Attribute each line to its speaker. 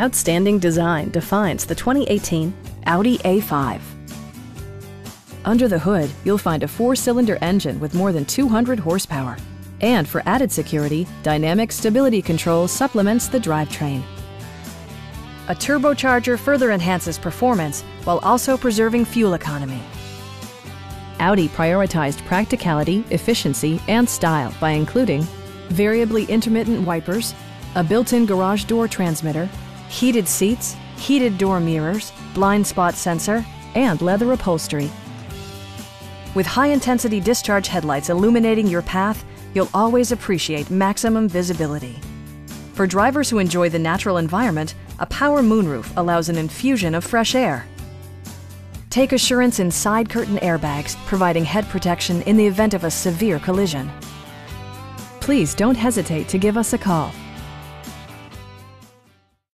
Speaker 1: Outstanding design defines the 2018 Audi A5. Under the hood, you'll find a four-cylinder engine with more than 200 horsepower. And for added security, Dynamic Stability Control supplements the drivetrain. A turbocharger further enhances performance while also preserving fuel economy. Audi prioritized practicality, efficiency, and style by including variably intermittent wipers, a built-in garage door transmitter, heated seats, heated door mirrors, blind spot sensor, and leather upholstery. With high-intensity discharge headlights illuminating your path, you'll always appreciate maximum visibility. For drivers who enjoy the natural environment, a power moonroof allows an infusion of fresh air. Take assurance in side curtain airbags, providing head protection in the event of a severe collision. Please don't hesitate to give us a call